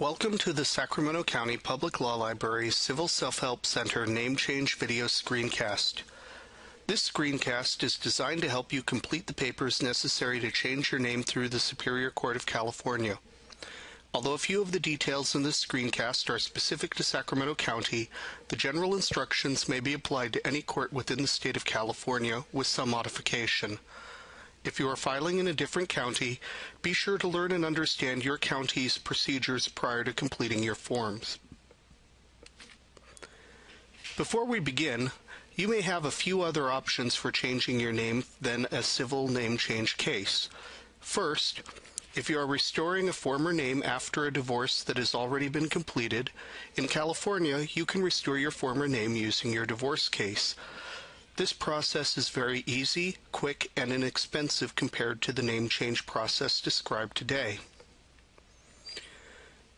Welcome to the Sacramento County Public Law Library's Civil Self-Help Center Name Change Video Screencast. This screencast is designed to help you complete the papers necessary to change your name through the Superior Court of California. Although a few of the details in this screencast are specific to Sacramento County, the general instructions may be applied to any court within the state of California with some modification. If you are filing in a different county, be sure to learn and understand your county's procedures prior to completing your forms. Before we begin, you may have a few other options for changing your name than a civil name change case. First, if you are restoring a former name after a divorce that has already been completed, in California you can restore your former name using your divorce case. This process is very easy, quick, and inexpensive compared to the name change process described today.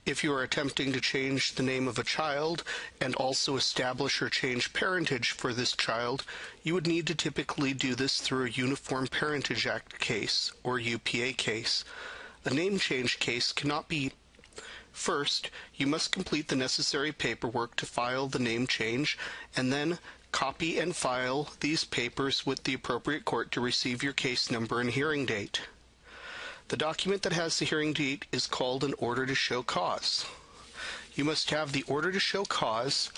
If you are attempting to change the name of a child and also establish or change parentage for this child, you would need to typically do this through a Uniform Parentage Act case, or UPA case. A name change case cannot be First, you must complete the necessary paperwork to file the name change and then Copy and file these papers with the appropriate court to receive your case number and hearing date. The document that has the hearing date is called an order to show cause. You must have the order to show cause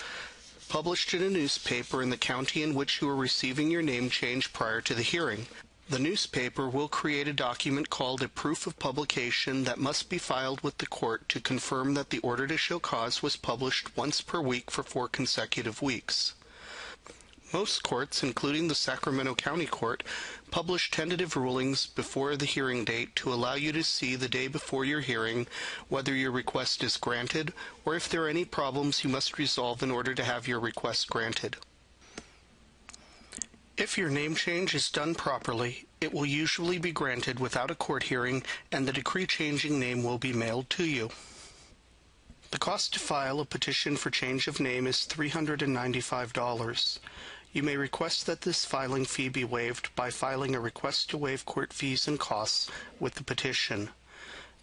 published in a newspaper in the county in which you are receiving your name change prior to the hearing. The newspaper will create a document called a proof of publication that must be filed with the court to confirm that the order to show cause was published once per week for four consecutive weeks. Most courts, including the Sacramento County Court, publish tentative rulings before the hearing date to allow you to see the day before your hearing whether your request is granted or if there are any problems you must resolve in order to have your request granted. If your name change is done properly, it will usually be granted without a court hearing and the decree changing name will be mailed to you. The cost to file a petition for change of name is $395. You may request that this filing fee be waived by filing a request to waive court fees and costs with the petition.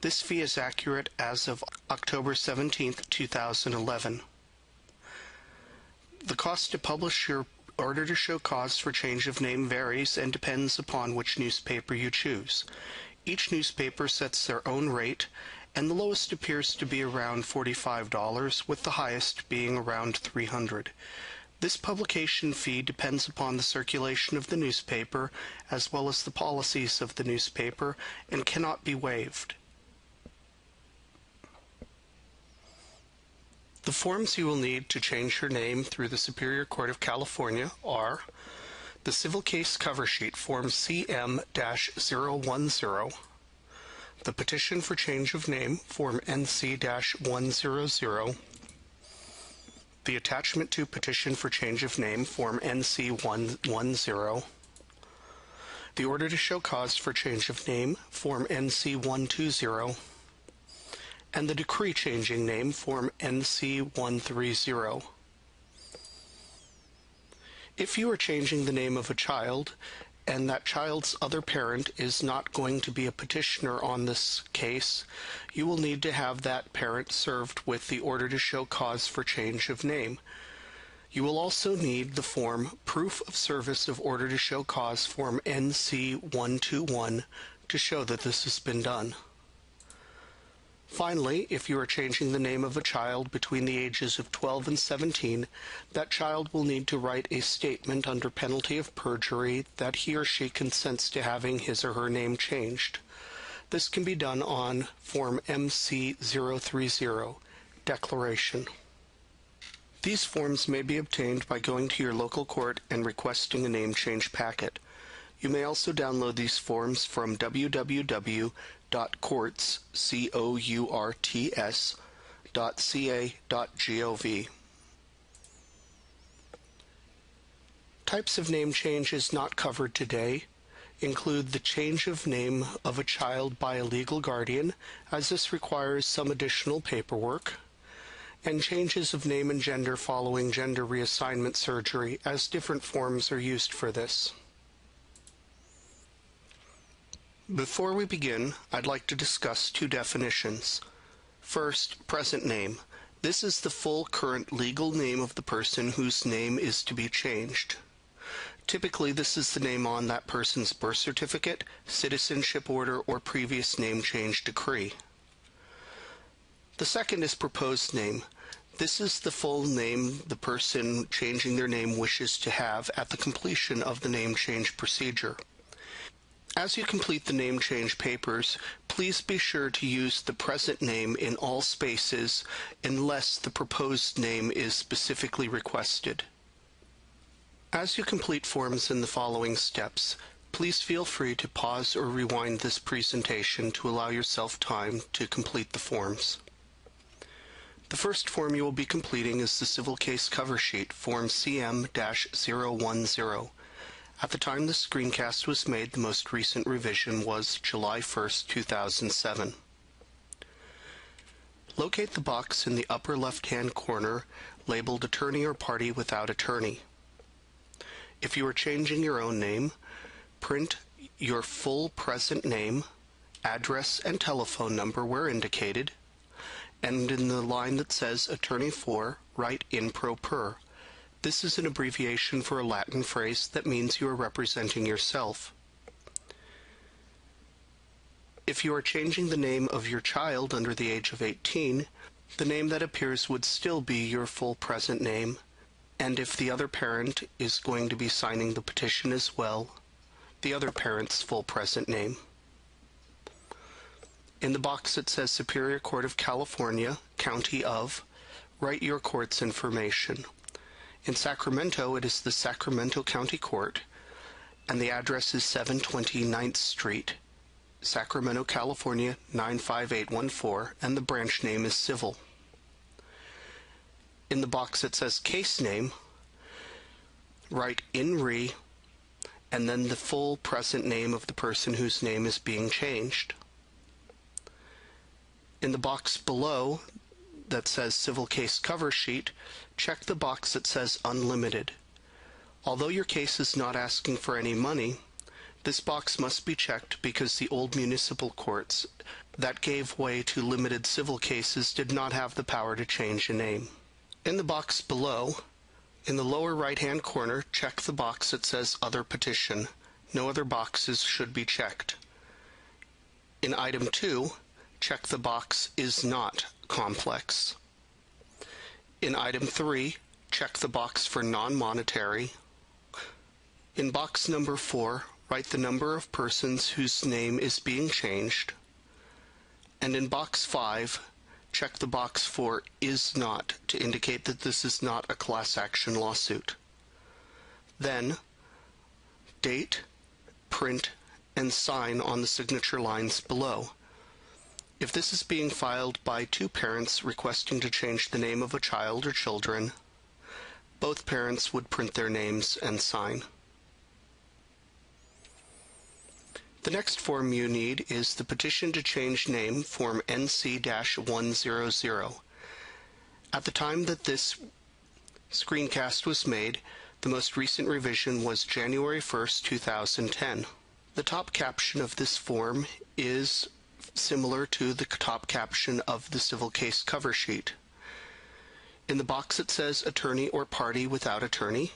This fee is accurate as of October 17, 2011. The cost to publish your order to show cause for change of name varies and depends upon which newspaper you choose. Each newspaper sets their own rate, and the lowest appears to be around $45, with the highest being around 300. This publication fee depends upon the circulation of the newspaper as well as the policies of the newspaper and cannot be waived. The forms you will need to change your name through the Superior Court of California are the Civil Case Cover Sheet Form CM-010, the Petition for Change of Name Form NC-100, the attachment to petition for change of name, Form NC110, the order to show cause for change of name, Form NC120, and the decree changing name, Form NC130. If you are changing the name of a child, and that child's other parent is not going to be a petitioner on this case, you will need to have that parent served with the order to show cause for change of name. You will also need the form Proof of Service of Order to Show Cause Form NC121 to show that this has been done. Finally, if you are changing the name of a child between the ages of 12 and 17, that child will need to write a statement under penalty of perjury that he or she consents to having his or her name changed. This can be done on Form MC030, Declaration. These forms may be obtained by going to your local court and requesting a name change packet. You may also download these forms from www.courts, C-O-U-R-T-S, Types of name changes not covered today include the change of name of a child by a legal guardian, as this requires some additional paperwork, and changes of name and gender following gender reassignment surgery, as different forms are used for this. Before we begin, I'd like to discuss two definitions. First, present name. This is the full current legal name of the person whose name is to be changed. Typically, this is the name on that person's birth certificate, citizenship order, or previous name change decree. The second is proposed name. This is the full name the person changing their name wishes to have at the completion of the name change procedure. As you complete the name change papers, please be sure to use the present name in all spaces unless the proposed name is specifically requested. As you complete forms in the following steps, please feel free to pause or rewind this presentation to allow yourself time to complete the forms. The first form you will be completing is the Civil Case Cover Sheet, Form CM-010. At the time this screencast was made, the most recent revision was July 1st, 2007. Locate the box in the upper left-hand corner labeled Attorney or Party Without Attorney. If you are changing your own name, print your full present name, address, and telephone number where indicated, and in the line that says attorney for, write in pro per. This is an abbreviation for a Latin phrase that means you are representing yourself. If you are changing the name of your child under the age of 18, the name that appears would still be your full present name, and if the other parent is going to be signing the petition as well, the other parent's full present name. In the box that says Superior Court of California, County of, write your court's information. In Sacramento, it is the Sacramento County Court, and the address is 720 9th Street, Sacramento, California 95814, and the branch name is Civil. In the box that says Case Name, write in re, and then the full present name of the person whose name is being changed. In the box below that says Civil Case Cover Sheet, check the box that says Unlimited. Although your case is not asking for any money, this box must be checked because the old municipal courts that gave way to limited civil cases did not have the power to change a name. In the box below, in the lower right-hand corner, check the box that says Other Petition. No other boxes should be checked. In item 2, check the box Is Not Complex. In item 3, check the box for non-monetary. In box number 4, write the number of persons whose name is being changed. And in box 5, check the box for Is Not to indicate that this is not a class action lawsuit. Then, date, print, and sign on the signature lines below. If this is being filed by two parents requesting to change the name of a child or children, both parents would print their names and sign. The next form you need is the Petition to Change Name, Form NC-100. At the time that this screencast was made, the most recent revision was January 1st, 2010. The top caption of this form is similar to the top caption of the civil case cover sheet. In the box it says attorney or party without attorney,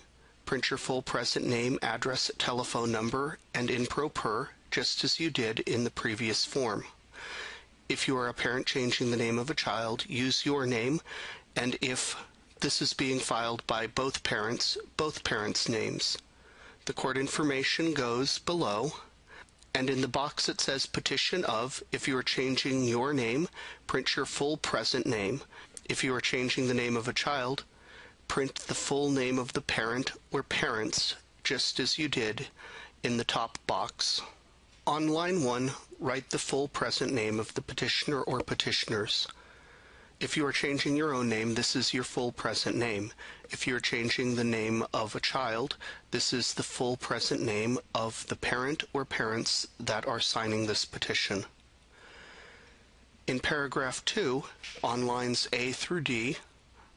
print your full present name, address, telephone number, and in pro per, just as you did in the previous form. If you are a parent changing the name of a child, use your name, and if this is being filed by both parents, both parents' names. The court information goes below, and in the box that says petition of, if you are changing your name, print your full present name. If you are changing the name of a child, print the full name of the parent or parents, just as you did in the top box. On line 1, write the full present name of the petitioner or petitioners. If you are changing your own name, this is your full present name. If you are changing the name of a child, this is the full present name of the parent or parents that are signing this petition. In paragraph 2, on lines A through D,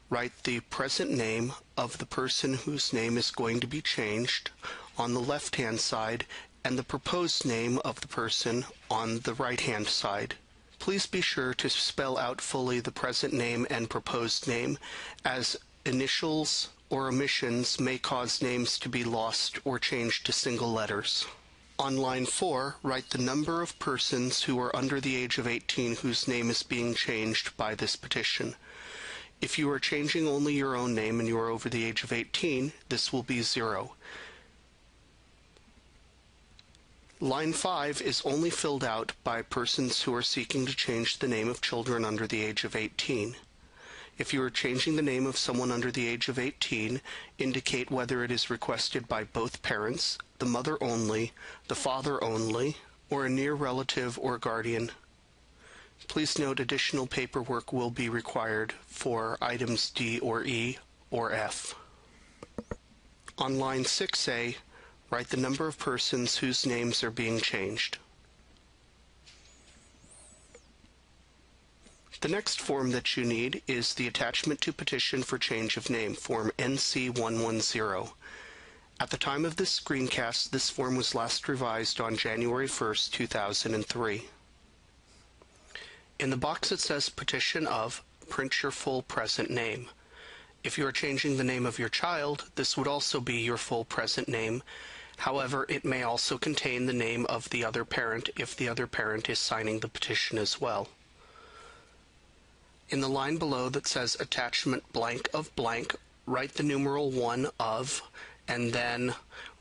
write the present name of the person whose name is going to be changed on the left-hand side and the proposed name of the person on the right-hand side. Please be sure to spell out fully the present name and proposed name, as initials or omissions may cause names to be lost or changed to single letters. On line 4, write the number of persons who are under the age of 18 whose name is being changed by this petition. If you are changing only your own name and you are over the age of 18, this will be 0. Line 5 is only filled out by persons who are seeking to change the name of children under the age of 18. If you are changing the name of someone under the age of 18, indicate whether it is requested by both parents, the mother only, the father only, or a near relative or guardian. Please note additional paperwork will be required for items D or E or F. On line 6A, write the number of persons whose names are being changed. The next form that you need is the Attachment to Petition for Change of Name, Form NC110. At the time of this screencast, this form was last revised on January 1st, 2003. In the box it says Petition of, print your full present name. If you are changing the name of your child, this would also be your full present name. However, it may also contain the name of the other parent if the other parent is signing the petition as well. In the line below that says attachment blank of blank, write the numeral 1 of, and then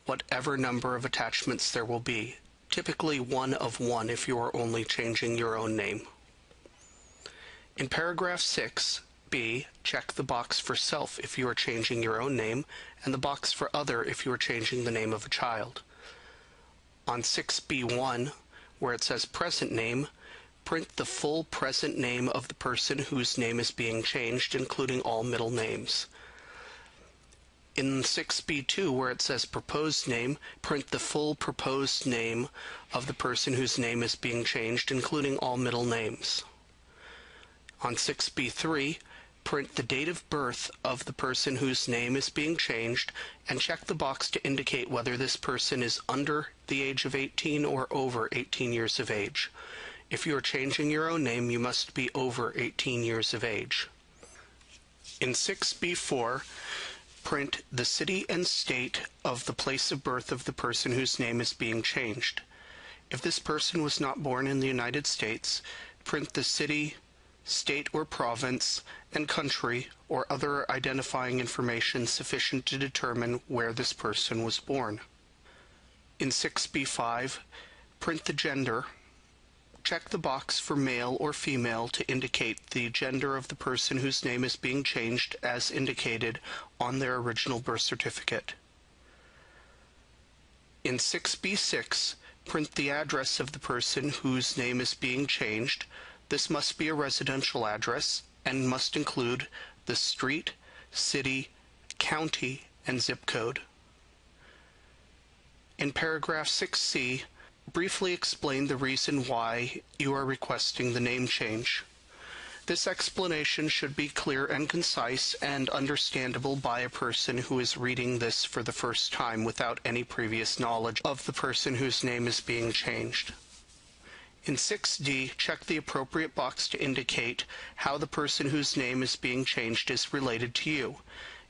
whatever number of attachments there will be. Typically 1 of 1 if you are only changing your own name. In paragraph 6, B, check the box for self if you are changing your own name, and the box for other if you are changing the name of a child. On 6B1, where it says present name, print the full present name of the person whose name is being changed, including all middle names. In 6b2, where it says proposed name, print the full proposed name of the person whose name is being changed, including all middle names. On 6b3, print the date of birth of the person whose name is being changed and check the box to indicate whether this person is under the age of 18 or over 18 years of age. If you are changing your own name, you must be over 18 years of age. In 6b4, print the city and state of the place of birth of the person whose name is being changed. If this person was not born in the United States, print the city, state or province, and country or other identifying information sufficient to determine where this person was born. In 6b5, print the gender Check the box for male or female to indicate the gender of the person whose name is being changed as indicated on their original birth certificate. In 6b6, print the address of the person whose name is being changed. This must be a residential address and must include the street, city, county, and zip code. In paragraph 6c, briefly explain the reason why you are requesting the name change. This explanation should be clear and concise and understandable by a person who is reading this for the first time without any previous knowledge of the person whose name is being changed. In 6D, check the appropriate box to indicate how the person whose name is being changed is related to you.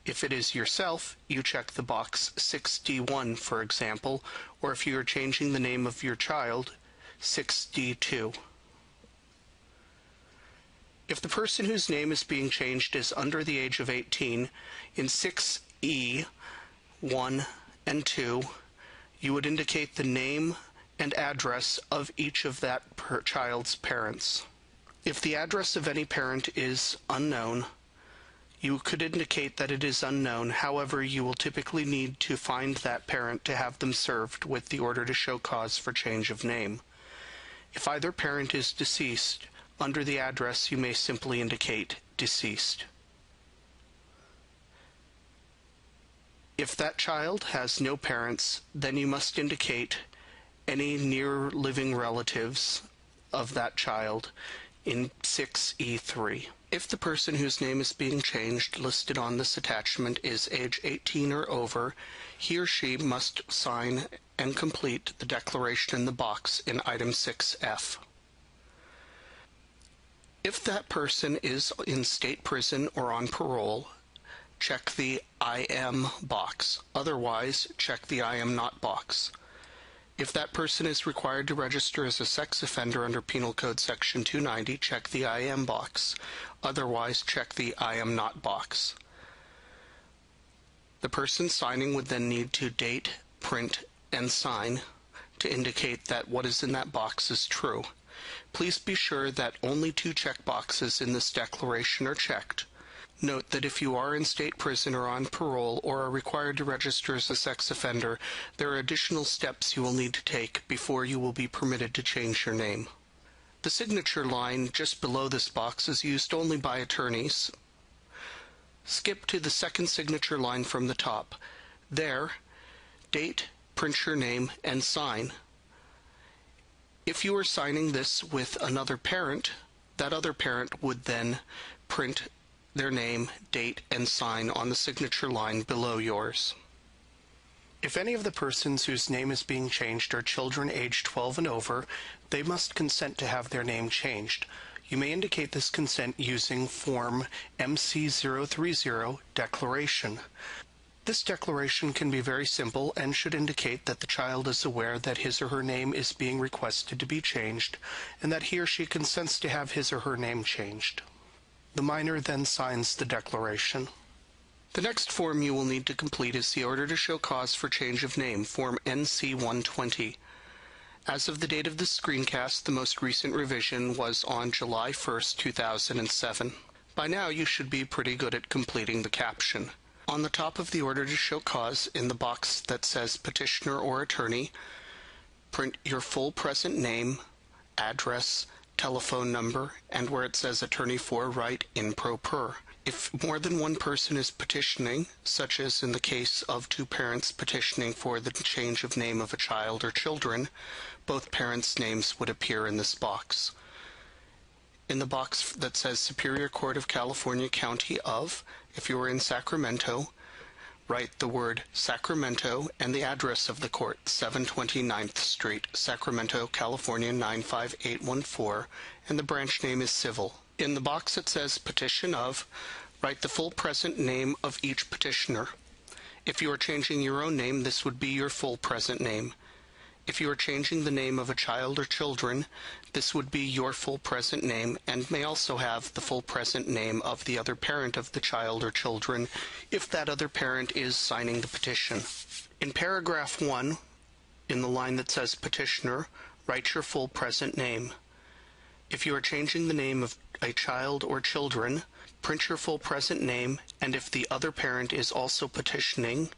If it is yourself, you check the box 6D1, for example, or if you are changing the name of your child, 6D2. If the person whose name is being changed is under the age of 18, in 6E 1 and 2, you would indicate the name and address of each of that child's parents. If the address of any parent is unknown, you could indicate that it is unknown, however, you will typically need to find that parent to have them served with the order to show cause for change of name. If either parent is deceased, under the address you may simply indicate deceased. If that child has no parents, then you must indicate any near living relatives of that child in 6E3. If the person whose name is being changed listed on this attachment is age 18 or over, he or she must sign and complete the declaration in the box in item 6F. If that person is in state prison or on parole, check the I am box. Otherwise, check the I am not box. If that person is required to register as a sex offender under Penal Code Section 290, check the I am box. Otherwise, check the I am not box. The person signing would then need to date, print, and sign to indicate that what is in that box is true. Please be sure that only two check boxes in this declaration are checked. Note that if you are in state prison or on parole or are required to register as a sex offender, there are additional steps you will need to take before you will be permitted to change your name. The signature line just below this box is used only by attorneys. Skip to the second signature line from the top. There, date, print your name, and sign. If you are signing this with another parent, that other parent would then print their name, date, and sign on the signature line below yours. If any of the persons whose name is being changed are children aged 12 and over, they must consent to have their name changed. You may indicate this consent using Form MC030 Declaration. This declaration can be very simple and should indicate that the child is aware that his or her name is being requested to be changed and that he or she consents to have his or her name changed. The minor then signs the declaration. The next form you will need to complete is the Order to Show Cause for Change of Name, Form NC-120. As of the date of this screencast, the most recent revision was on July 1st, 2007. By now you should be pretty good at completing the caption. On the top of the Order to Show Cause, in the box that says Petitioner or Attorney, print your full present name, address, telephone number, and where it says attorney for, write in pro per. If more than one person is petitioning, such as in the case of two parents petitioning for the change of name of a child or children, both parents' names would appear in this box. In the box that says Superior Court of California County of, if you are in Sacramento, write the word Sacramento and the address of the court, 729th Street, Sacramento, California 95814, and the branch name is civil. In the box that says petition of, write the full present name of each petitioner. If you are changing your own name, this would be your full present name. If you are changing the name of a child or children, this would be your full present name and may also have the full present name of the other parent of the child or children if that other parent is signing the petition. In paragraph 1, in the line that says petitioner, write your full present name. If you are changing the name of a child or children, print your full present name, and if the other parent is also petitioning,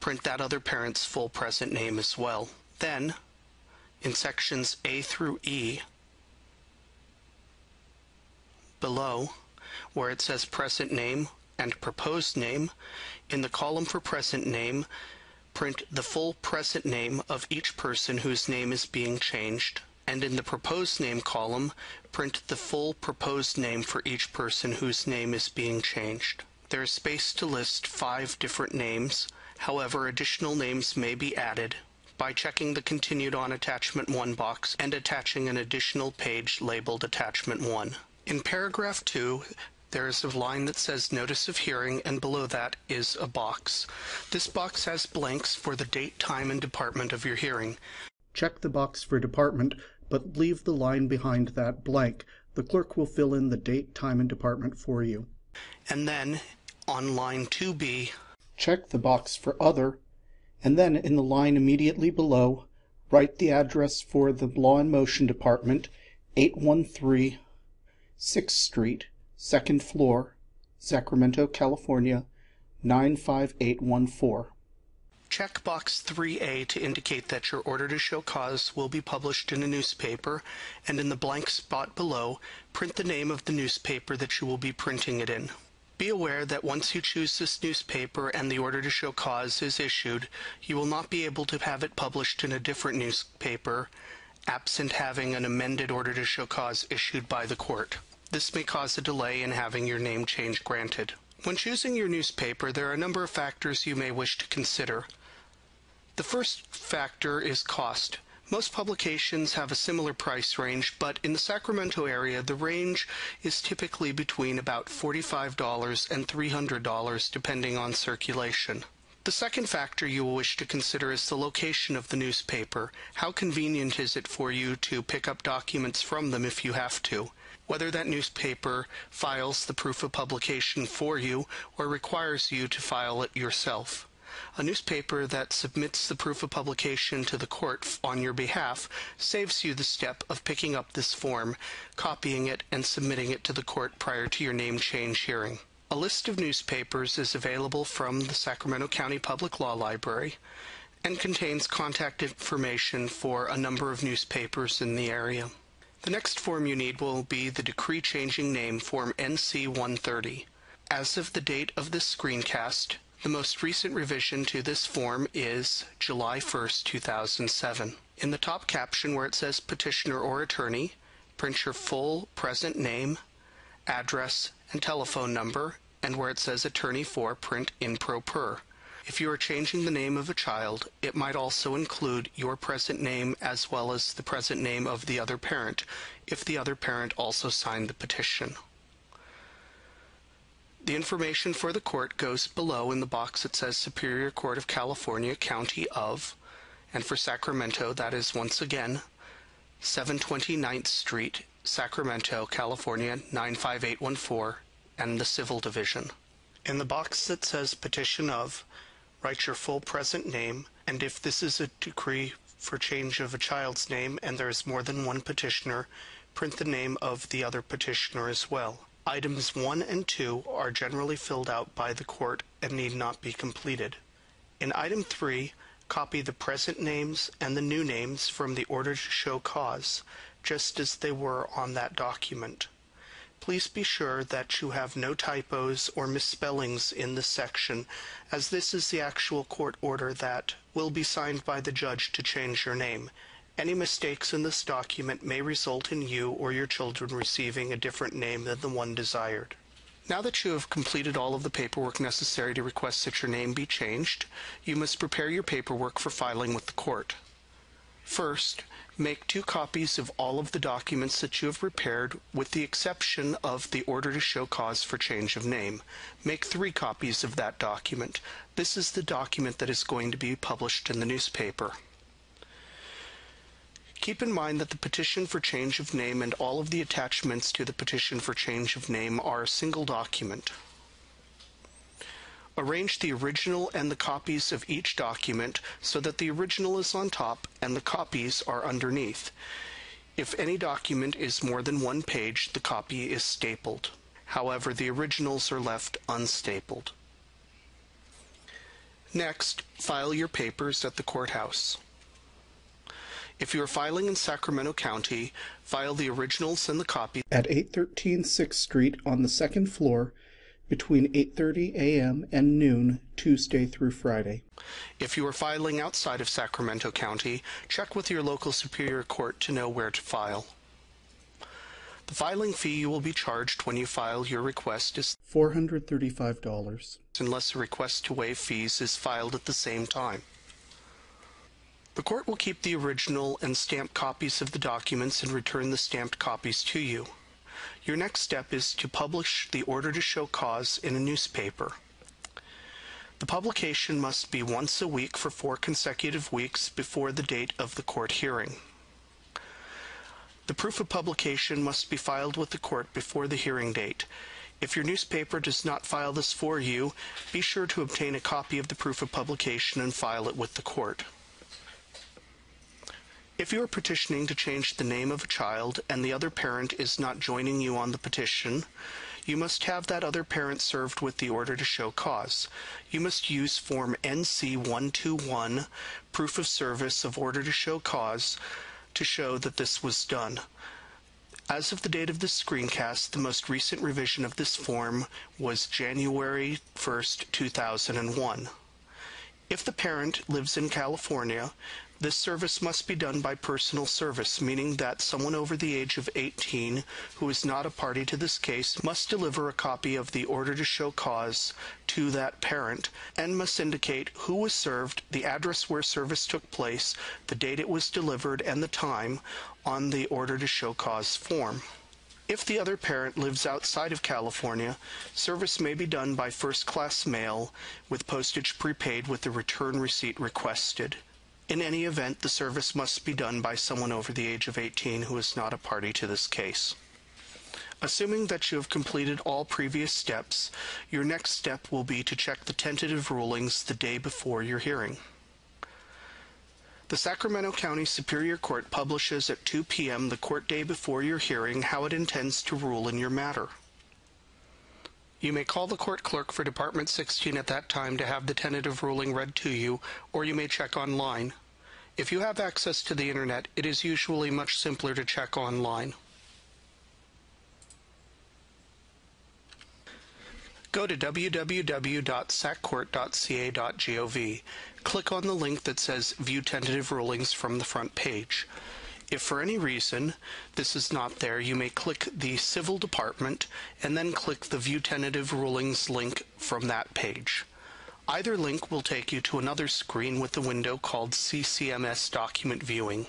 print that other parent's full present name as well. Then, in sections A through E, below, where it says present name and proposed name, in the column for present name, print the full present name of each person whose name is being changed, and in the proposed name column, print the full proposed name for each person whose name is being changed. There is space to list five different names, however additional names may be added by checking the Continued on Attachment 1 box and attaching an additional page labeled Attachment 1. In paragraph 2, there is a line that says Notice of Hearing, and below that is a box. This box has blanks for the date, time, and department of your hearing. Check the box for department, but leave the line behind that blank. The clerk will fill in the date, time, and department for you. And then, on line 2B, check the box for Other and then in the line immediately below, write the address for the Law and Motion Department, 813 6th Street, second floor, Sacramento, California, 95814. Check box 3A to indicate that your order to show cause will be published in a newspaper, and in the blank spot below, print the name of the newspaper that you will be printing it in. Be aware that once you choose this newspaper and the order to show cause is issued, you will not be able to have it published in a different newspaper, absent having an amended order to show cause issued by the court. This may cause a delay in having your name change granted. When choosing your newspaper, there are a number of factors you may wish to consider. The first factor is cost. Most publications have a similar price range, but in the Sacramento area, the range is typically between about $45 and $300 depending on circulation. The second factor you will wish to consider is the location of the newspaper. How convenient is it for you to pick up documents from them if you have to? Whether that newspaper files the proof of publication for you or requires you to file it yourself. A newspaper that submits the proof of publication to the court on your behalf saves you the step of picking up this form, copying it, and submitting it to the court prior to your name change hearing. A list of newspapers is available from the Sacramento County Public Law Library and contains contact information for a number of newspapers in the area. The next form you need will be the Decree Changing Name Form NC 130. As of the date of this screencast, the most recent revision to this form is July 1st, 2007. In the top caption where it says petitioner or attorney, print your full present name, address, and telephone number, and where it says attorney for, print in pro per. If you are changing the name of a child, it might also include your present name as well as the present name of the other parent, if the other parent also signed the petition. The information for the court goes below in the box that says Superior Court of California, County of, and for Sacramento, that is once again 729th Street, Sacramento, California 95814, and the Civil Division. In the box that says Petition of, write your full present name, and if this is a decree for change of a child's name and there is more than one petitioner, print the name of the other petitioner as well. Items 1 and 2 are generally filled out by the court and need not be completed. In item 3, copy the present names and the new names from the order to show cause, just as they were on that document. Please be sure that you have no typos or misspellings in this section, as this is the actual court order that will be signed by the judge to change your name. Any mistakes in this document may result in you or your children receiving a different name than the one desired. Now that you have completed all of the paperwork necessary to request that your name be changed, you must prepare your paperwork for filing with the court. First, make two copies of all of the documents that you have prepared with the exception of the order to show cause for change of name. Make three copies of that document. This is the document that is going to be published in the newspaper. Keep in mind that the petition for change of name and all of the attachments to the petition for change of name are a single document. Arrange the original and the copies of each document so that the original is on top and the copies are underneath. If any document is more than one page, the copy is stapled. However, the originals are left unstapled. Next, file your papers at the courthouse. If you are filing in Sacramento County, file the originals and the copy at 813 6th Street on the second floor between 8:30 a.m. and noon Tuesday through Friday. If you are filing outside of Sacramento County, check with your local superior court to know where to file. The filing fee you will be charged when you file your request is $435. unless a request to waive fees is filed at the same time. The court will keep the original and stamped copies of the documents and return the stamped copies to you. Your next step is to publish the order to show cause in a newspaper. The publication must be once a week for four consecutive weeks before the date of the court hearing. The proof of publication must be filed with the court before the hearing date. If your newspaper does not file this for you, be sure to obtain a copy of the proof of publication and file it with the court. If you are petitioning to change the name of a child and the other parent is not joining you on the petition, you must have that other parent served with the order to show cause. You must use Form NC 121, Proof of Service of Order to Show Cause, to show that this was done. As of the date of this screencast, the most recent revision of this form was January 1st, 2001. If the parent lives in California, This service must be done by personal service, meaning that someone over the age of 18 who is not a party to this case must deliver a copy of the order to show cause to that parent and must indicate who was served, the address where service took place, the date it was delivered, and the time on the order to show cause form. If the other parent lives outside of California, service may be done by first class mail with postage prepaid with the return receipt requested. In any event, the service must be done by someone over the age of 18 who is not a party to this case. Assuming that you have completed all previous steps, your next step will be to check the tentative rulings the day before your hearing. The Sacramento County Superior Court publishes at 2 p.m. the court day before your hearing how it intends to rule in your matter. You may call the court clerk for Department 16 at that time to have the tentative ruling read to you, or you may check online. If you have access to the internet, it is usually much simpler to check online. Go to www.saccourt.ca.gov. Click on the link that says View Tentative Rulings from the front page. If for any reason this is not there, you may click the Civil Department and then click the View Tentative Rulings link from that page. Either link will take you to another screen with the window called CCMS Document Viewing.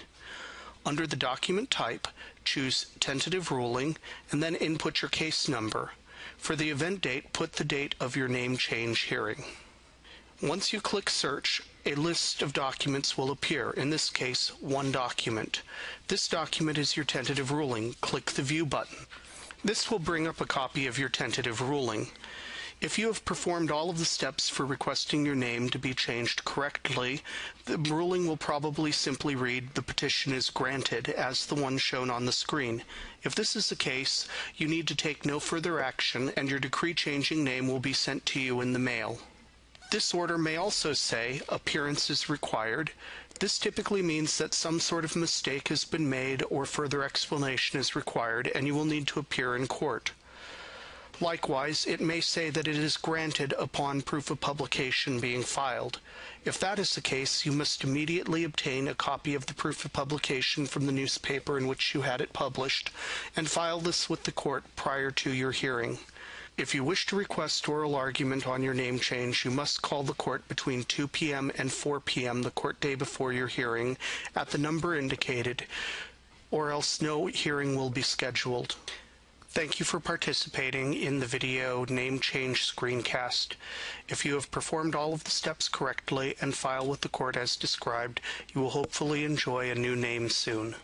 Under the document type, choose Tentative Ruling and then input your case number. For the event date, put the date of your name change hearing. Once you click Search, a list of documents will appear, in this case, one document. This document is your tentative ruling. Click the View button. This will bring up a copy of your tentative ruling. If you have performed all of the steps for requesting your name to be changed correctly, the ruling will probably simply read the petition is granted as the one shown on the screen. If this is the case, you need to take no further action and your decree changing name will be sent to you in the mail. This order may also say appearance is required. This typically means that some sort of mistake has been made or further explanation is required and you will need to appear in court. Likewise, it may say that it is granted upon proof of publication being filed. If that is the case, you must immediately obtain a copy of the proof of publication from the newspaper in which you had it published and file this with the court prior to your hearing. If you wish to request oral argument on your name change, you must call the court between 2 p.m. and 4 p.m. the court day before your hearing at the number indicated, or else no hearing will be scheduled. Thank you for participating in the video name change screencast. If you have performed all of the steps correctly and file with the court as described, you will hopefully enjoy a new name soon.